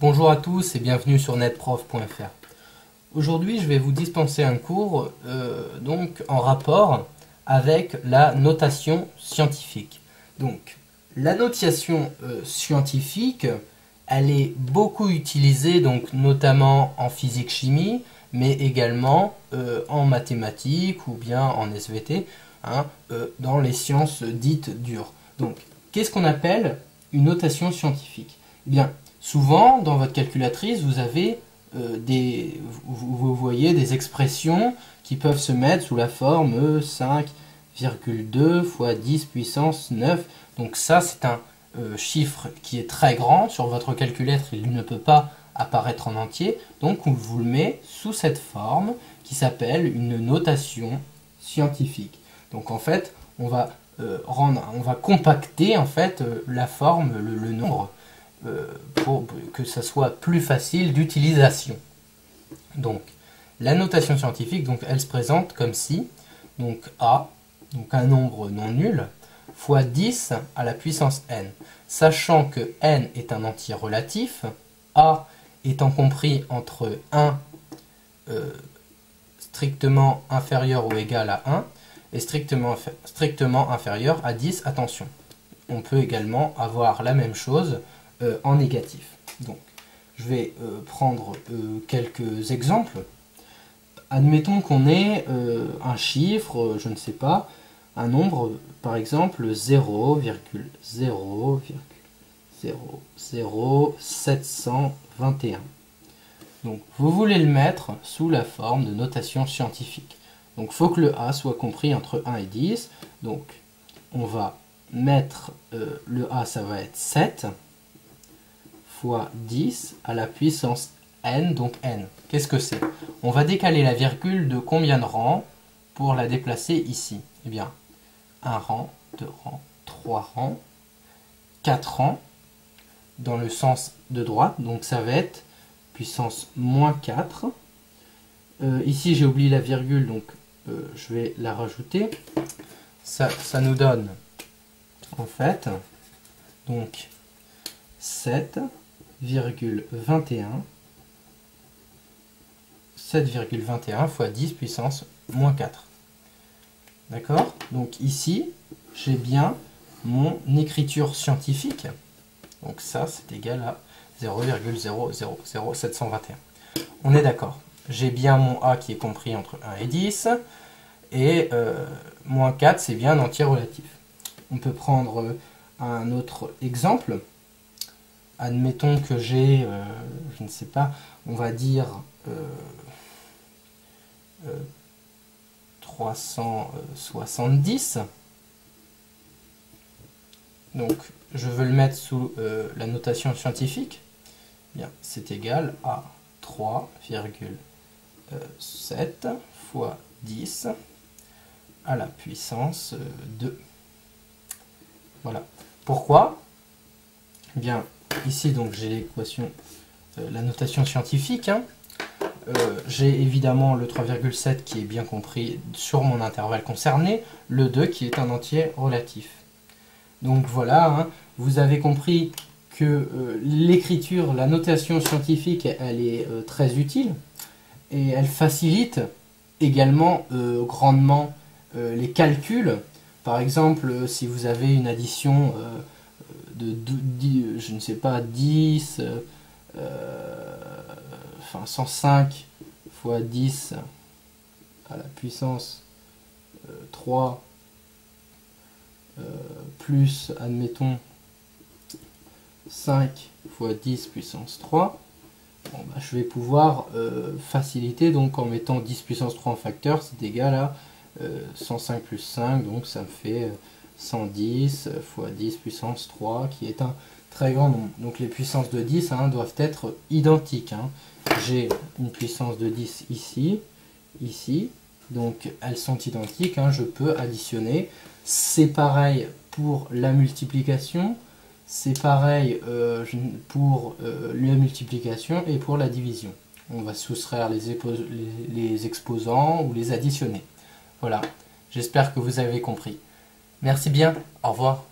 Bonjour à tous et bienvenue sur netprof.fr. Aujourd'hui, je vais vous dispenser un cours euh, donc en rapport avec la notation scientifique. Donc, la notation euh, scientifique, elle est beaucoup utilisée donc notamment en physique-chimie, mais également euh, en mathématiques ou bien en SVT, hein, dans les sciences dites dures. Donc, qu'est-ce qu'on appelle une notation scientifique? Eh souvent, dans votre calculatrice, vous avez euh, des, voyez des expressions qui peuvent se mettre sous la forme 5,2 fois 10 puissance 9. Donc ça, c'est un euh, chiffre qui est très grand. Sur votre calculatrice, il ne peut pas apparaître en entier. Donc on vous le met sous cette forme qui s'appelle une notation scientifique. Donc en fait, on va euh, rendre, on va compacter en fait la forme, le nombre pour que ça soit plus facile d'utilisation. Donc, la notation scientifique, donc, elle se présente comme si, donc A, donc un nombre non nul, fois 10 à la puissance n. Sachant que n est un entier relatif, A étant compris entre 1 euh, strictement inférieur ou égal à 1 et strictement, strictement inférieur à 10, attention. On peut également avoir la même chose euh, en négatif. Donc, je vais euh, prendre euh, quelques exemples. Admettons qu'on ait un chiffre, je ne sais pas, un nombre, par exemple 0,0,00721. Donc vous voulez le mettre sous la forme de notation scientifique. Donc il faut que le A soit compris entre 1 et 10. Donc on va mettre le A, ça va être 7 fois 10 à la puissance n, donc n. Qu'est-ce que c'est? On va décaler la virgule de combien de rangs pour la déplacer ici? Eh bien, un rang, deux rangs, trois rangs, quatre rangs dans le sens de droite, donc ça va être puissance moins 4. Euh, ici, j'ai oublié la virgule, donc euh, je vais la rajouter. Ça, ça nous donne, en fait, donc 7 7,21 7,21 fois 10 puissance moins 4. D'accord? Donc ici, j'ai bien mon écriture scientifique. Donc ça, c'est égal à 0,000721. On est d'accord. J'ai bien mon A qui est compris entre 1 et 10. Et euh, moins 4, c'est bien un entier relatif. On peut prendre un autre exemple admettons que j'ai, euh, je ne sais pas, on va dire 370. Euh, euh, Donc je veux le mettre sous la notation scientifique. Bien, c'est égal à 3,7 fois 10 à la puissance 2. Voilà. Pourquoi? Bien, Ici, donc, j'ai l'équation, euh, la notation scientifique. Hein. Euh, j'ai évidemment le 3,7 qui est bien compris sur mon intervalle concerné, le 2 qui est un entier relatif. Donc voilà, hein. vous avez compris que euh, l'écriture, la notation scientifique, elle est très utile et elle facilite également grandement les calculs. Par exemple, si vous avez une addition de, je ne sais pas, 10, euh, euh, enfin 105 fois 10 à la puissance 3 euh, plus, admettons, 5 fois 10 puissance 3, bah, je vais pouvoir faciliter, donc en mettant 10 puissance 3 en facteur, c'est égal à 105 plus 5, donc ça me fait 110 fois 10 puissance 3, qui est un très grand nombre. Donc les puissances de 10 hein, doivent être identiques. Hein. J'ai une puissance de 10 ici, ici, donc elles sont identiques, hein. je peux additionner. C'est pareil pour la multiplication, c'est pareil euh, pour euh, la multiplication et pour la division. On va soustraire les exposants ou les additionner. Voilà, j'espère que vous avez compris. Merci bien, au revoir.